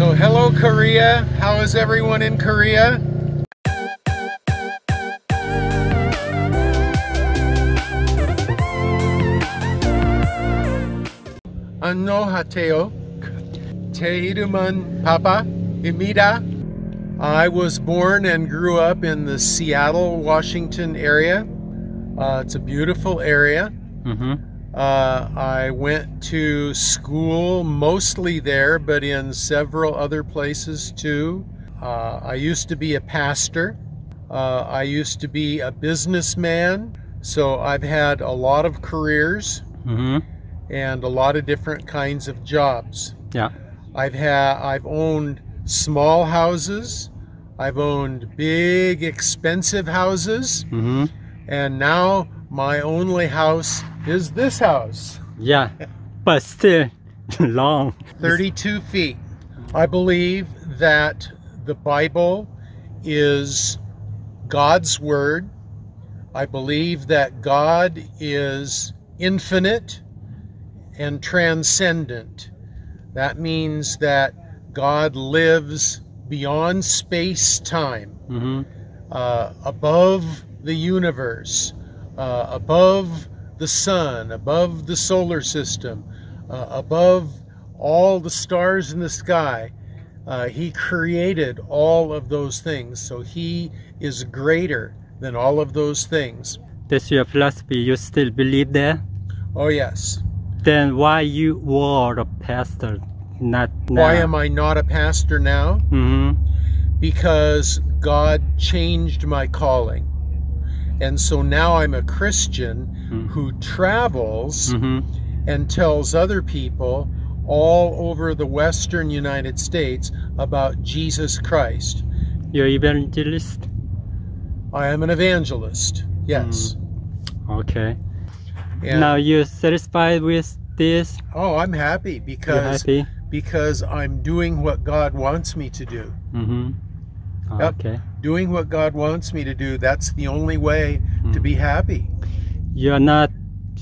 So hello Korea, how is everyone in Korea? Annohateo, te iruman papa imida. I was born and grew up in the Seattle, Washington area. Uh, it's a beautiful area. Mm -hmm. Uh, I went to school mostly there, but in several other places too. Uh, I used to be a pastor. Uh, I used to be a businessman. So I've had a lot of careers Mm-hmm. and a lot of different kinds of jobs. Yeah. I've had I've owned small houses. I've owned big expensive houses. Mm-hmm. And now my only house is this house. Yeah. But still long. 32 feet. I believe that the Bible is God's Word. I believe that God is infinite and transcendent. That means that God lives beyond space time, Mm-hmm. uh, above the universe, uh, above the sun, above the solar system, uh, above all the stars in the sky. Uh, he created all of those things, so he is greater than all of those things. That's your philosophy. You still believe that? Oh, yes. Then why you were a pastor, not now? Why am I not a pastor now? Mm-hmm. Because God changed my calling. And so now I'm a Christian hmm. who travels Mm-hmm. and tells other people all over the western United States about Jesus Christ. You're evangelist? I am an evangelist. Yes. Hmm. Okay. And- Now you're satisfied with this? oh, I'm happy because happy? because I'm doing what God wants me to do. Mm-hmm. Yep. Okay. Doing what God wants me to do, that's the only way to be happy. You're not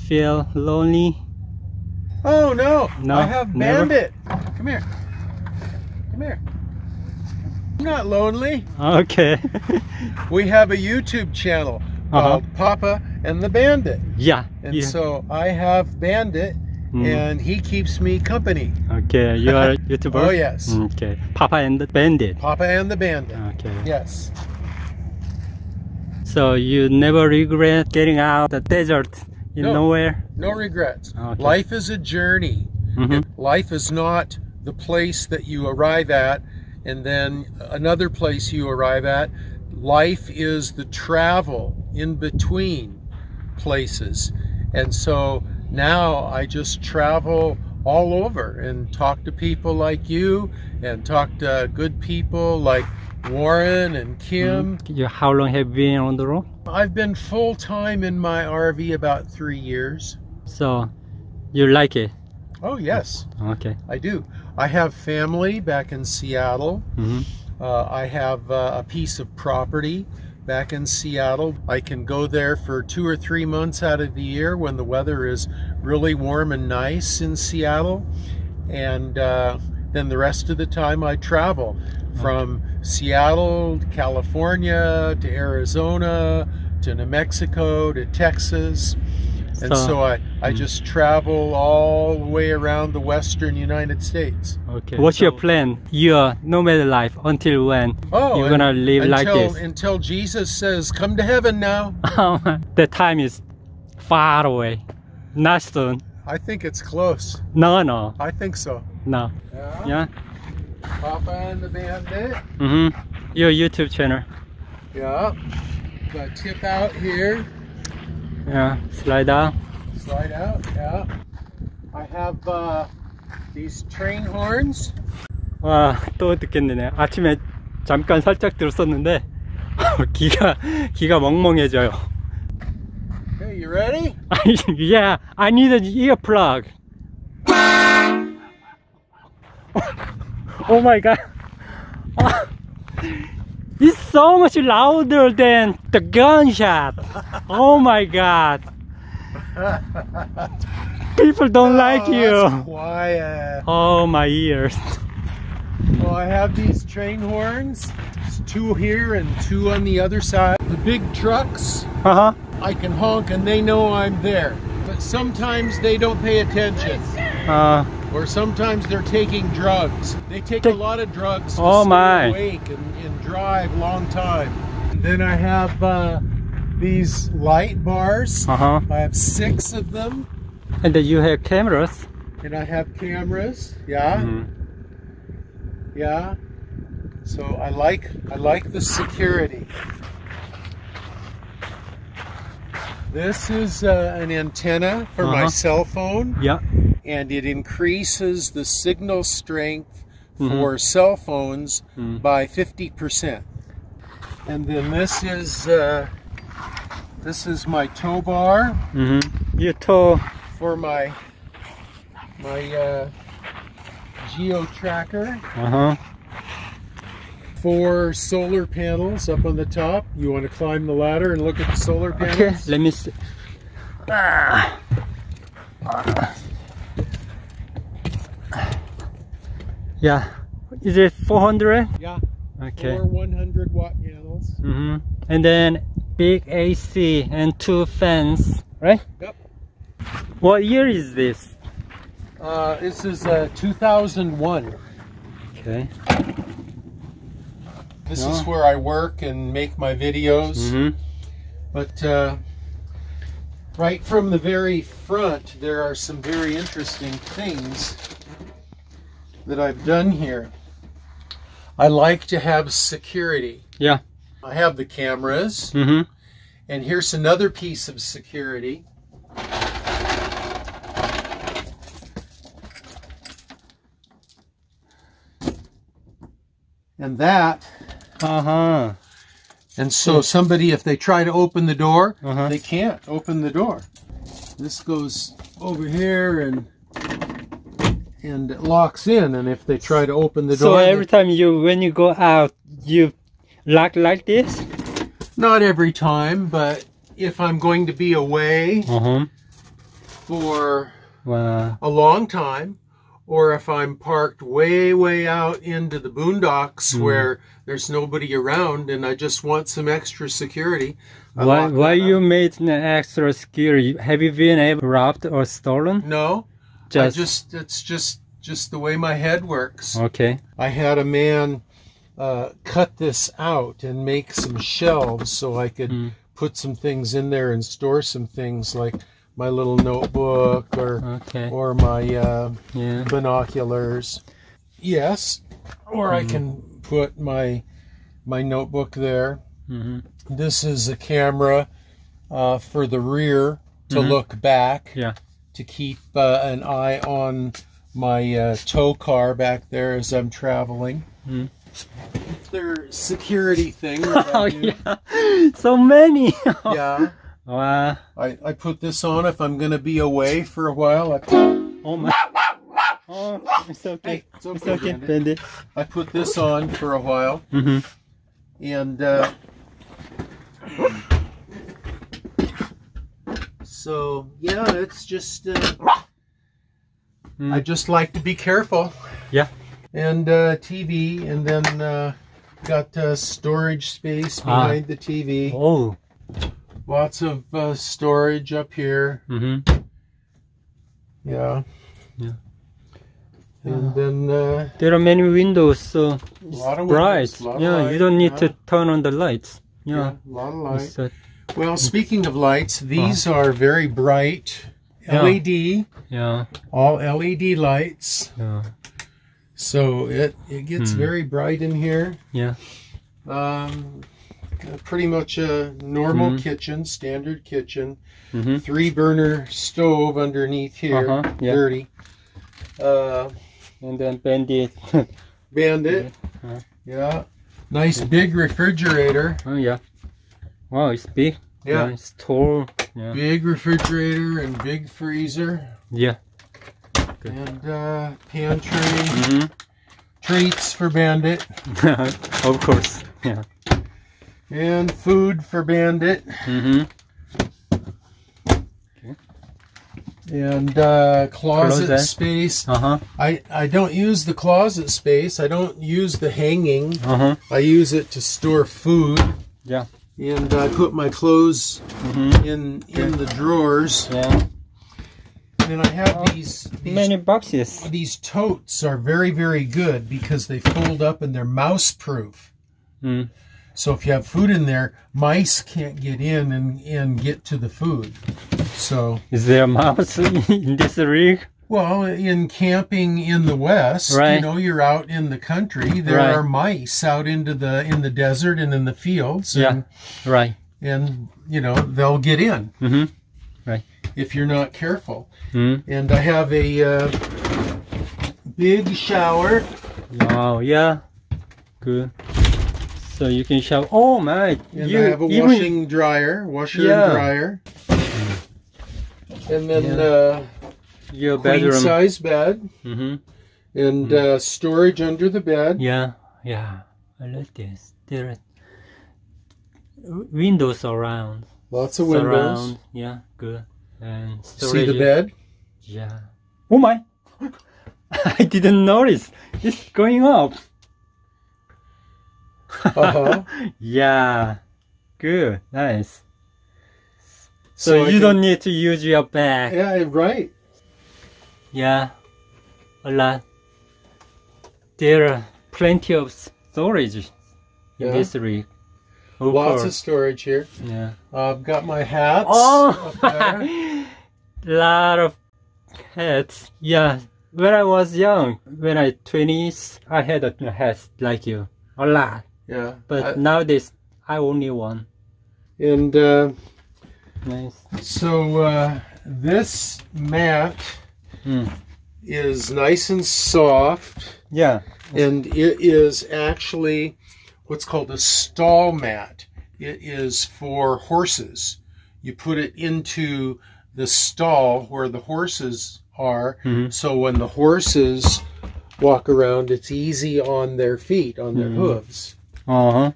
feel lonely? Oh no, No, I have never? Bandit. Come here. Come here. I'm not lonely. Okay. We have a YouTube channel Uh-huh. called Papa and the Bandit. yeah. And yeah. so I have Bandit Mm. and he keeps me company. Okay, you are a YouTuber? Oh, yes. Okay. Papa and the Bandit. Papa and the Bandit. Okay. Yes. So you never regret getting out the desert in No. nowhere? No regrets. Okay. Life is a journey. Mhm. Life is not the place that you arrive at and then another place you arrive at. Life is the travel in between places. And so now I just travel all over and talk to people like you and talk to good people like Warren and Kim. You, how long have you been on the road? I've been full time in my RV about three years. So you like it? Oh, yes. Okay. I do. I have family back in Seattle. hmm Uh, I have uh, a piece of property back in Seattle. I can go there for two or three months out of the year when the weather is really warm and nice in Seattle. And uh, then the rest of the time I travel from Seattle to California to Arizona to New Mexico to Texas. And So- so I, I just travel all the way around the western United States. Okay. What's your So- plan? Your nomad life until when? Oh, You're gonna live like until, this? until Jesus says, "Come to heaven now." the time is far away. Not soon. I think it's close. No, no, I think so. no. Yeah. Yeah. Papa and the Bandit. Mm-hmm. Your YouTube channel. Yeah. Got tip out here. Yeah. Slide down. Slide out. Yeah. I have uh, these train horns. 와, 또 듣겠네. 아침에 잠깐 살짝 들었었는데 기가 기가 멍멍해져요. Okay, you ready? yeah, I need an ear plug. oh my god. It's so much louder than the gunshot. Oh my god. People don't like Oh, that's you. Quiet. Oh my ears. Well, I have these train horns, There's two here and two on the other side. The big trucks, Uh huh. I can honk and they know I'm there. But sometimes they don't pay attention. Uh, Or sometimes they're taking drugs. They take a lot of drugs to Oh, stay my. awake and, and drive long time. And then I have uh, these light bars. uh huh. I have six of them. And then you have cameras. And I have cameras. Yeah. Mhm. Yeah. So I like I like the security. This is uh, an antenna for my Uh-huh. cell phone, Yeah. And it increases the signal strength Mhm. for cell phones Mm. by 50%. And then this is uh, this is my tow bar Mm-hmm. You told. for my my uh, geo tracker. Uh huh. four solar panels up on the top. You want to climb the ladder and look at the solar panels? Okay. Let me see. Ah. Yeah. Is it 400? Yeah, Okay. four 100 watt panels. Mm-hmm. And then big AC and two fans, right? Yep. What year is this? Uh, this is uh, 2001. Okay. This Yeah. is where I work and make my videos. Mm-hmm. But uh, right from the very front, there are some very interesting things that I've done here. I like to have security. Yeah. I have the cameras. Mm-hmm. And here's another piece of security. And that, Uh-huh. and so somebody, if they try to open the door, Uh-huh. they can't open the door. This goes over here and and it locks in. And if they try to open the So door, they- every time you when you go out, you lock like this? not every time, but if I'm going to be away Uh-huh. for Wow. a long time, or if I'm parked way, way out into the boondocks Hmm. where there's nobody around and I just want some extra security. I Why why you made an extra security? Have you been ever robbed or stolen? No, Just, I just it's just just the way my head works. okay. I had a man uh, cut this out and make some shelves so I could Mm. put some things in there and store some things like my little notebook or Okay. or my uh, Yeah. binoculars. Yes, or I can put my my notebook there. Mm-hmm. This is a camera uh, for the rear to Mhm. look back Yeah. To keep uh, an eye on my uh, tow car back there as I'm traveling. Mm. Their security thing. Oh yeah. So many. yeah. wow. I, I put this on if I'm going to be away for a while. I, Oh my. Oh, it's okay. hey, it's It's okay, okay. Bandit. Bandit. I put this on for a while. Mm-hmm. And uh, so, yeah, it's just, uh, Mm. I just like to be careful. Yeah. And uh, TV, and then uh, got uh, storage space Ah. behind the TV. Oh. Lots of uh, storage up here. Mm-hmm. Yeah. Yeah. And then uh, There are many windows, so it's Lot of bright. windows, yeah, light, you don't need yeah. to turn on the lights. yeah, Yeah. a lot of light. Uh, Well, speaking of lights, these are very bright Yeah. LED, yeah. all LED lights. Yeah. So it it gets Hmm. very bright in here. Yeah. Um, uh, pretty much a normal Mhm. kitchen, standard kitchen. Mm-hmm. Three burner stove underneath here, Uh-huh, yeah. dirty. Uh, And then Bandit. bandit, Uh-huh. yeah. Nice big refrigerator. oh yeah. Wow, it's big. Yeah, It's tall. Yeah. big refrigerator and big freezer Yeah. and uh, pantry. Mm-hmm. Treats for bandit of course. Yeah. and food for bandit. Mm-hmm. and uh, closet, Closet. space. Uh huh. I, I don't use the closet space. I don't use the hanging. Uh huh. I use it to store food. Yeah. And I put my clothes Mm-hmm. in in the drawers. Yeah. And I have Oh, these these, Many boxes. these totes are very very good because they fold up and they're mouse proof. Mm. So if you have food in there, mice can't get in and, and get to the food. So Is there a mouse in this rig? Well, in camping in the west, you know, you're out in the country. There Right. are mice out into the in the desert and in the fields. And, Right. and you know they'll get in Mm-hmm. Right. if you're not careful. Mm. And I have a uh, big shower. Wow. Yeah. Good. So you can shower. Oh my! And you I have a even washing dryer, washer Yeah. and dryer. And then Yeah. uh, your queen size bed Mm-hmm. and uh, storage under the bed. Yeah. Yeah. I like this. There are windows around. Lots of windows. Surround. Yeah. Good. And See the bed? Yeah. Oh my! I didn't notice. It's going up. Uh-huh. Yeah. Good. Nice. So, So you can- don't need to use your back. yeah, right. Yeah. A lot. There are plenty of storage in Yeah. this rig. Of Lots of storage here. Yeah. Uh, I've got my hats. Oh, up lot of hats. Yeah. When I was young, when I twenties, I had a hat like you, a lot. Yeah. But I- nowadays, I only one. and uh, Nice. so uh, this mat Mm. is nice and soft. Yeah. and it is actually what's called a stall mat. It is for horses. You put it into the stall where the horses are, Mhm. so when the horses walk around, it's easy on their feet, on their Mhm. hooves. Uh huh.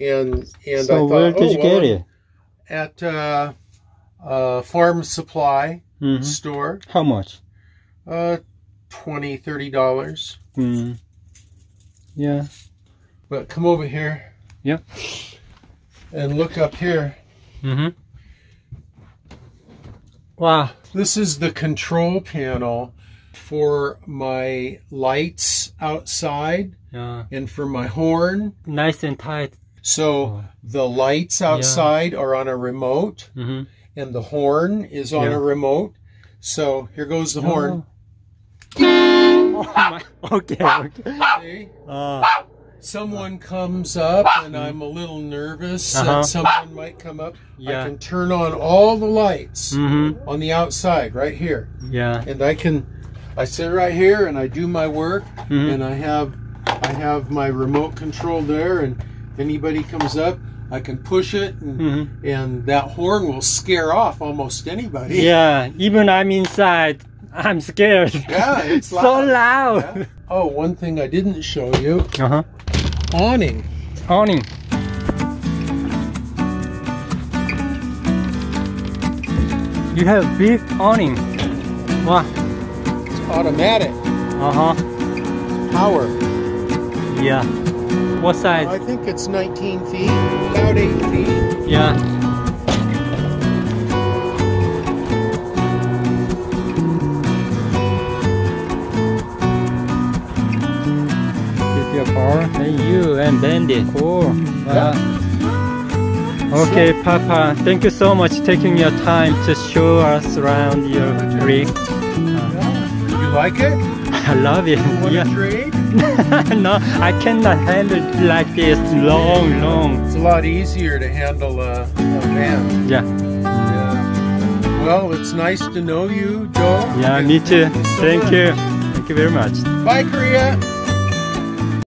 And and I So thought, where did oh, you well, get it? At uh, uh, farm supply Mhm. store, How much? uh, twenty, thirty dollars. Mm. Yeah. But come over here. Yep. And look up here. Mm-hmm. Wow. This is the control panel for my lights outside Yeah. and for my horn. Nice and tight. So Oh. the lights outside are on a remote Mm-hmm. and the horn is on Yeah. a remote. So here goes the horn. Oh my. Okay. Okay. See? Uh, Someone comes up and I'm a little nervous Uh-huh. that someone might come up. Yeah. I can turn on all the lights mm-hmm. on the outside right here. Yeah. and I can I sit right here and I do my work Mhm. and I have I have my remote control there and if anybody comes up I can push it and, Mhm. and that horn will scare off almost anybody. Yeah. Even I'm inside, I'm scared. Yeah, it's so loud. loud. Yeah. Oh, one thing I didn't show you, Uh huh. awning. Awning. You have big awning. Wow. It's automatic Uh huh. power. Yeah. What size? I think it's 19 feet, about 8 feet. Yeah. With your car and you and Bandit. Cool. Wow. Okay, Papa. Thank you so much taking your time to show us around your rig. You like it? I love it. Want to Yeah. trade? no, I cannot handle it like this long, long. It's a lot easier to handle a, a van. Yeah. Yeah. Well, it's nice to know you, Joe. Yeah, me too. so Thank much. you. Thank you very much. Bye, Korea.